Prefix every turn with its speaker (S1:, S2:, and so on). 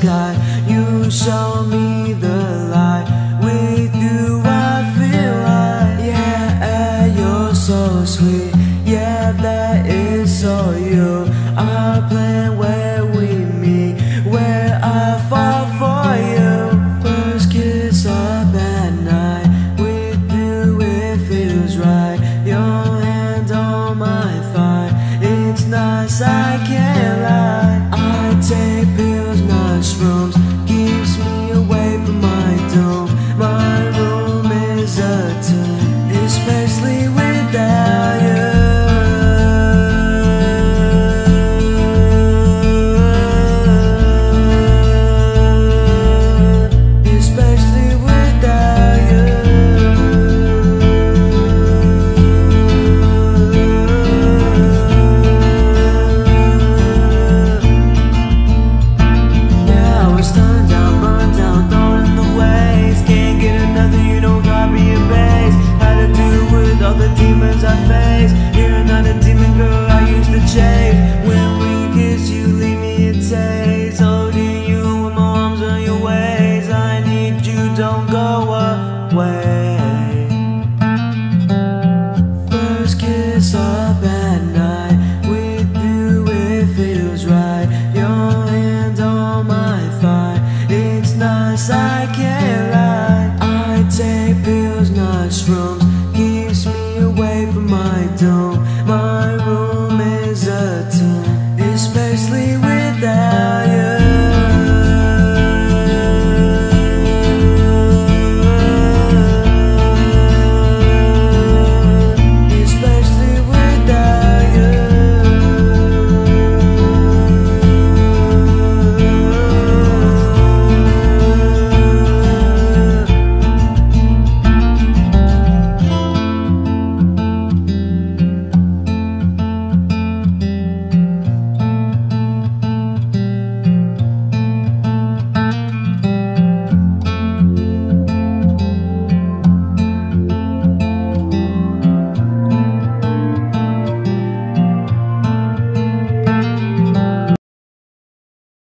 S1: sky. You show me the light. With you, I feel like, yeah, you're so sweet. Yeah, that is so you. I plan where we meet, where I fall for you. First kiss up at night. With you, it feels right. Your hand on my thigh. It's nice, I can't lie. Your hand on my thigh It's nice I can't.